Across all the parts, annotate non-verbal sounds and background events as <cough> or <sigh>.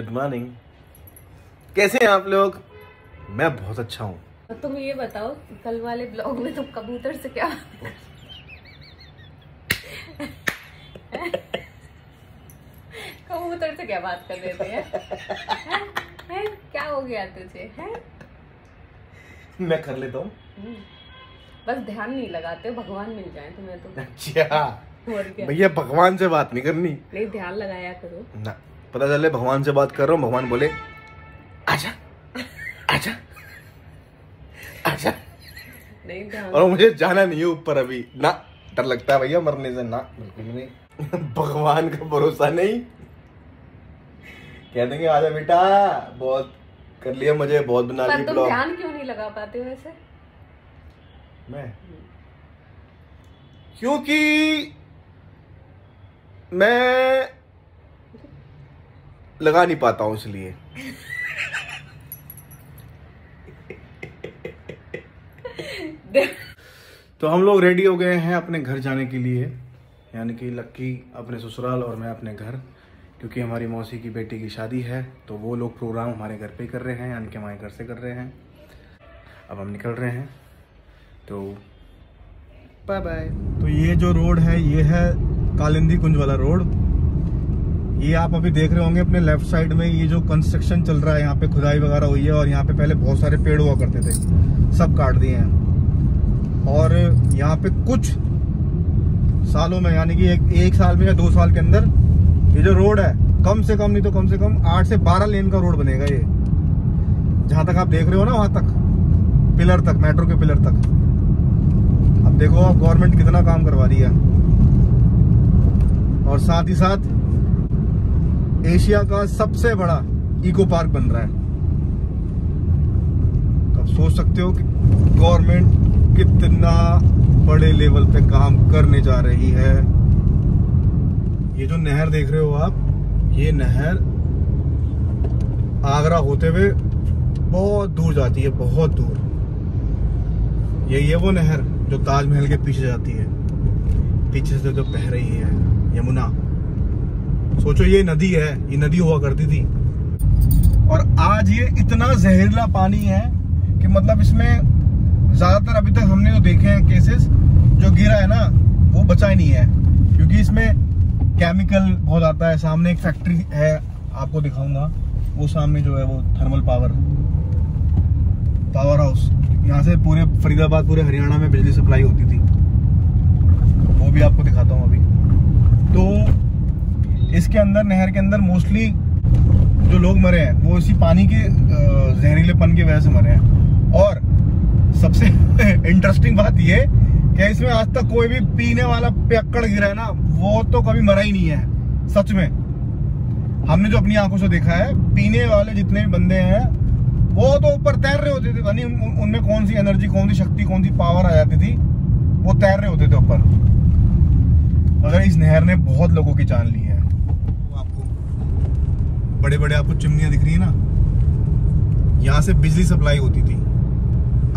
Good morning कैसे हैं आप लोग? मैं बहुत अच्छा हूँ। तुम ये बताओ कल वाले ब्लॉग में तुम कबूतर से क्या? कबूतर से क्या बात कर रहे थे? हैं? हैं? क्या हो गया तुझे? हैं? मैं कर लेता हूँ। हम्म। बस ध्यान नहीं लगाते भगवान मिल जाए तुम्हें तो। अच्छा। भैया भगवान से बात नहीं करनी। नहीं ध्यान लगाया करो। ना। पता चले भगवान से बात कर रहा हूँ भगवान बोले आजा आजा आजा। नहीं और मुझे जाना नहीं है ऊपर अभी। ना डर लगता है भैया मरने से ना बिल्कुल नहीं। <laughs> भगवान का भरोसा नहीं। कह देंगे आजा बेटा बहुत कर लिया मुझे बहुत बना पर तुम ध्यान क्यों नहीं लगा पाते हो ऐसे? मैं? क्योंकि मैं लगा नहीं पाता हूँ इसलिए। तो हम लोग रेडी हो गए हैं अपने घर जाने के लिए। यानी कि लक्की अपने ससुराल और मैं अपने घर क्योंकि हमारी मौसी की बेटी की शादी है तो वो लोग प्रोग्राम हमारे घर पे कर रहे हैं यानी कि हमारे घर से कर रहे हैं। अब हम निकल रहे हैं। तो बाय बाय तो ये जो रोड है ये है कालिंदी कुंज वाला रोड। ये आप अभी देख रहे होंगे अपने लेफ़्ट साइड में ये जो कंस्ट्रक्शन चल रहा है यहाँ पे खुदाई वगैरह हुई है और यहाँ पे पहले बहुत सारे पेड़ हुआ करते थे। सब काट दिए हैं। और यहाँ पे कुछ सालों में यानी कि एक, एक साल में या दो साल के अंदर ये जो रोड है कम से कम नहीं तो कम से कम आठ से बारह लेन का रोड बनेगा ये। जहाँ तक आप देख रहे हो ना वहाँ तक पिलर तक मेट्रो के पिलर तक। अब देखो आप गवर्नमेंट कितना काम करवा रही है। और साथ ही साथ एशिया का सबसे बड़ा इको पार्क बन रहा है। तो सोच सकते हो कि गवर्नमेंट कितना बड़े लेवल पे काम करने जा रही है। ये जो नहर देख रहे हो आप, ये नहर आगरा होते हुए बहुत दूर जाती है, बहुत दूर। ये ये वो नहर जो ताजमहल के पीछे जाती है। पीछे से जो बह रही है यमुना। सोचो, ये नदी है, ये नदी हुआ करती थी। और आज ये इतना जहरीला पानी है कि मतलब इसमें ज़्यादातर अभी तक हमने जो देखे हैं केसेस जो गिरा है ना, वो बचा ही नहीं है। क्योंकि इसमें केमिकल बहुत आता है। सामने एक फैक्ट्री है, आपको दिखाऊँगा। वो सामने जो है, वो थर्मल पावर पावर हाउस यहाँ से पूरे फरीदाबाद, पूरे हरियाणा में बिजली सप्लाई होती थी। वो भी आपको दिखाता हूँ अभी। तो इसके अंदर, नहर के अंदर मोस्टली जो लोग मरे हैं, वो इसी पानी के जहरीलेपन की वजह से मरे हैं। और सबसे <laughs> इंटरेस्टिंग बात ये कि इसमें आज तक कोई भी पीने वाला पियक्कड़ गिरा है ना, वो तो कभी मरा ही नहीं है, सच में। हमने जो अपनी आँखों से देखा है, पीने वाले जितने भी बंदे हैं, वो तो ऊपर तैर रहे होते थे, यानी उनमें कौन सी एनर्जी कौन सी शक्ति, कौन सी पावर आ जाती थी, वो तैर रहे होते थे ऊपर। मगर इस नहर ने बहुत लोगों की जान ली है। बड़े बड़े आपको चिमनियाँ दिख रही है ना यहाँ से बिजली सप्लाई होती थी।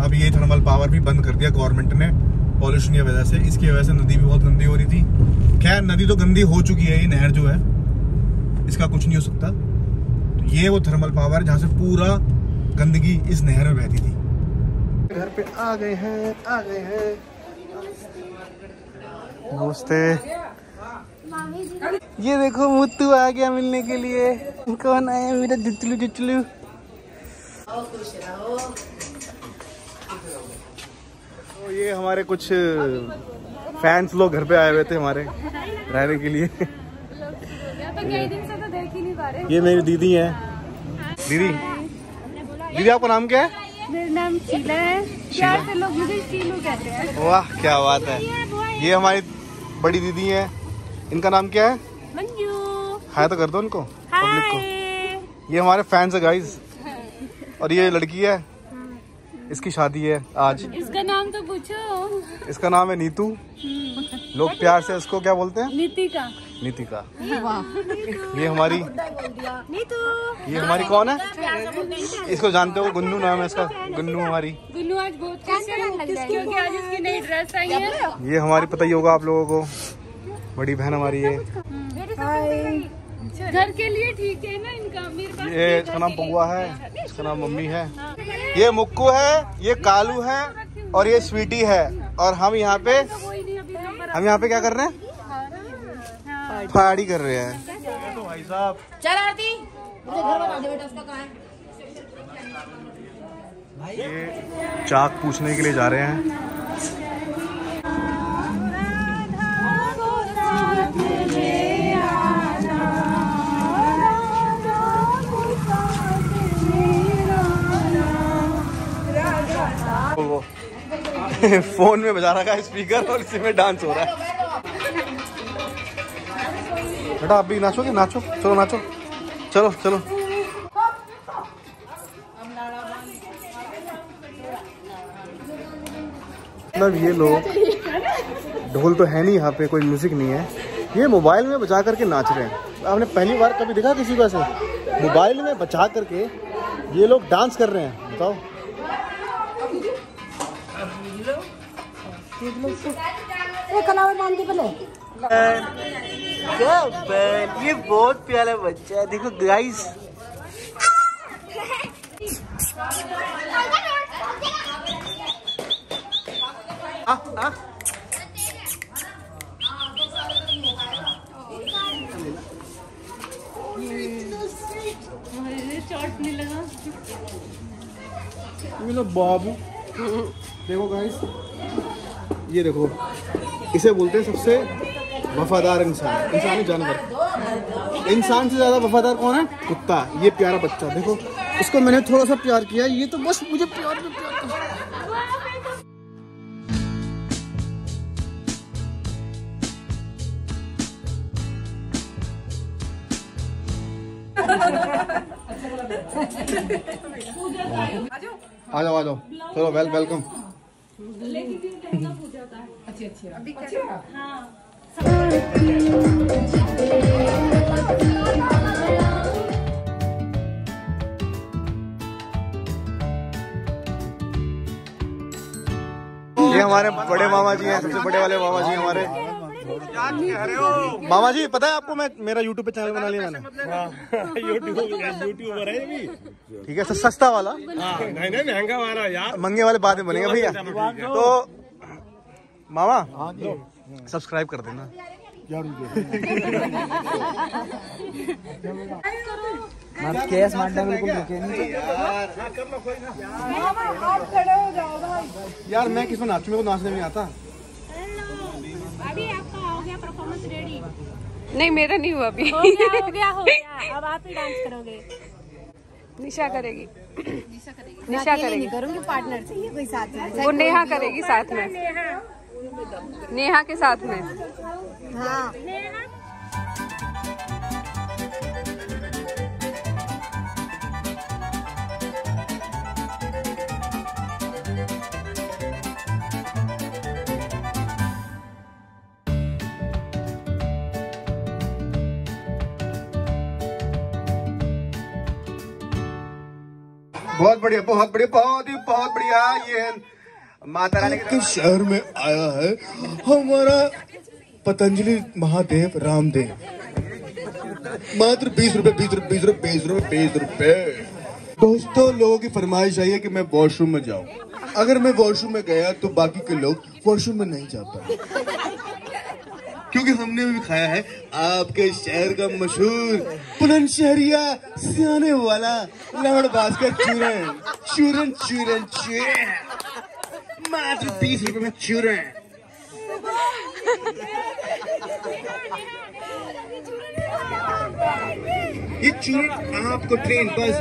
अब ये थर्मल पावर भी बंद कर दिया गवर्नमेंट ने पॉल्यूशन की वजह से। इसकी वजह से नदी भी बहुत गंदी हो रही थी। खैर नदी तो गंदी हो चुकी है ये नहर जो है। इसका कुछ नहीं हो सकता। तो ये वो थर्मल पावर जहाँ से पूरा गंदगी इस नहर में बहती थी। घर पे आ गए हैं आ गए हैं। नमस्ते। ये देखो मुत्तू आ गया मिलने के लिए। कौन आया मेरा जुचलू जुचलू तो ये हमारे कुछ फैंस लोग घर पे आए हुए थे हमारे रहने के लिए। तो कई दिन से तो देख ही नहीं पा रहे ये मेरी दीदी है। दीदी? दीदी आपका नाम क्या है? मेरा नाम शीला है। प्यार से लोग मुझे शीलू कहते हैं। वाह क्या बात है। ये हमारी बड़ी दीदी है। इनका नाम क्या है? मंजू। हाय तो कर दो उनको। पब्लिक को। ये हमारे फैंस है गाइस और ये लड़की है। इसकी शादी है आज। इसका नाम तो पूछो। इसका नाम है नीतू। लोग प्यार से इसको क्या बोलते हैं? नीतिका। नीतिका। ये हमारी नीतू। ये हमारी कौन है? इसको जानते हो गुन्नू नाम है इसका। गुन्नू हमारी। गुन्नू आज बहुत खुश है। क्योंकि आज इसकी नई ड्रेस आई है? ये हमारी पता ही होगा आप लोगों को। बड़ी बहन हमारी है। घर के लिए ठीक है ना इनका? मेरे पास ये इसका नाम पगुआ है इसका नाम मम्मी है। ये मुक्कू है ये कालू है और ये स्वीटी है। और हम यहाँ पे नंबर हम यहाँ पे क्या कर रहे हैं? पार्टी कर रहे हैं। तो भाई साहब चल आरती ये चाक पूछने के लिए जा रहे हैं। फ़ोन में बजा रखा है स्पीकर और इसी में डांस हो रहा है। बेटा, आप भी नाचोगे नाचो? चलो नाचो। चलो चलो। मतलब ये लोग, ढोल तो है नहीं यहाँ पे, कोई म्यूज़िक नहीं है। ये मोबाइल में बजा करके नाच रहे हैं। आपने पहली बार कभी देखा किसी को ऐसे? मोबाइल में बजा करके ये लोग डांस कर रहे हैं। बताओ। ये बहुत प्यारा बच्चा है। देखो गाइस चोट नहीं लगा बाबू। देखो गाइस ये देखो, इसे बोलते हैं सबसे वफादार इंसान, इंसानी जानवर। इंसान से ज़्यादा वफादार कौन है? कुत्ता, ये प्यारा बच्चा, देखो। इसको मैंने थोड़ा सा प्यार किया, ये तो बस मुझे प्यार में प्यार कर- आ जाओ आ जाओ। चलो वेल वेलकम ये हमारे बड़े मामा जी हैं सबसे बड़े वाले मामा जी हमारे। मामा जी पता है आपको मैं मेरा यूट्यूब पे चैनल बना लिया मैंने। यूट्यूबर है भी। ठीक है सस्ता वाला। हाँ, नहीं नहीं महँगा वाला यार। मंगे वाले बाद में बनेंगे भैया। तो मामा? सब्सक्राइब कर देना। केस मारना बिल्कुल रुके नहीं। यार। मैं किसमें नाचू? मेरे को नाचने नहीं आता। अभी आपका हो गया परफॉर्मेंस रेडी नहीं मेरा नहीं हुआ अभी। हो गया हो गया हो गया। <laughs> अब आप ही डांस करोगे। निशा करेगी। मैं निशा करेगी। करूँगी पार्टनर चाहिए कोई साथ में वो नेहा करेगी साथ में। नेहा के साथ में। हाँ। बहुत बढ़िया बहुत बढ़िया बहुत ही बहुत बढ़िया ये है माता रानी के शहर में आया है? हमारा पतंजलि महादेव रामदेव। मात्र बीस रुपए बीस रुपए बीस रुपए बीस रुपए बीस रुपए। दोस्तों लोगों की फरमाइश आई है कि मैं वॉशरूम में जाऊँ। अगर मैं वॉशरूम में गया तो बाकी के लोग वॉशरूम में नहीं जा पाए। क्योंकि हमने भी खाया है आपके शहर का मशहूर पुलन शहरिया सियाने वाला लहड़बाज का चूरन। चूरन चूरन चूरन। मात्र तीस रुपए में children? ये चूरन आपको ट्रेन बस